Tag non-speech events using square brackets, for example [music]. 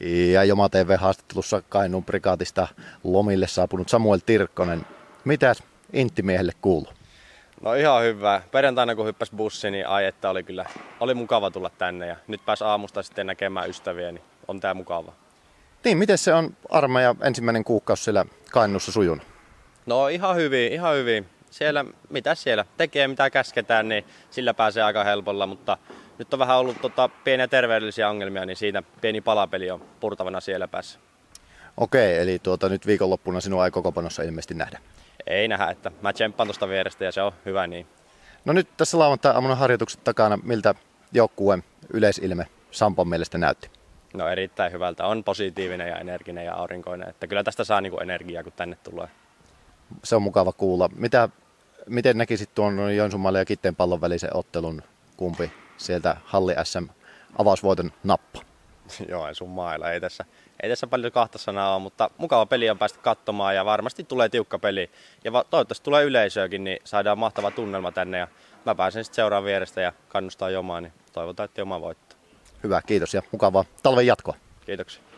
Ja Joma TV-haastattelussa Kainuun prikaatista lomille saapunut Samuel Tirkkonen. Mitäs Inttimiehelle kuuluu? No ihan hyvä. Perjantaina kun hyppäsi bussi, niin ai että oli kyllä, oli mukava tulla tänne ja nyt pääs aamusta sitten näkemään ystäviä, niin on tää mukava. Niin, miten se on armeija ensimmäinen kuukausi siellä Kainuussa sujunut? No ihan hyvin, ihan hyvin. Siellä, mitä siellä, tekee mitä käsketään, niin sillä pääsee aika helpolla, mutta nyt on vähän ollut tota, pieniä terveydellisiä ongelmia, niin siitä pieni palapeli on purtavana siellä päässä. Okei, eli tuota, nyt viikonloppuna sinua ei kokopanossa ilmeisesti nähdä. Ei nähdä, että mä tsemppaan tuosta vierestä ja se on hyvä niin. No nyt tässä lauantai-aamuna harjoitukset takana, miltä joukkueen yleisilme Sampon mielestä näytti? No erittäin hyvältä. On positiivinen ja energinen ja aurinkoinen. Että kyllä tästä saa niinku energiaa, kun tänne tulee. Se on mukava kuulla. Mitä, miten näkisit tuon Joensuun ja Kitteen pallon välisen ottelun? Kumpi sieltä Halli SM avausvoiton nappa? [laughs] Joo, sun mailla. Ei tässä, ei tässä paljon kahta sanaa ole, mutta mukava peli on päästä katsomaan ja varmasti tulee tiukka peli. Ja va- toivottavasti tulee yleisöäkin, niin saadaan mahtava tunnelma tänne ja mä pääsen sitten seuraan vierestä ja kannustaa Jomaa, niin toivotaan, että Joma voittaa. Hyvä, kiitos ja mukavaa talven jatkoa. Kiitoksia.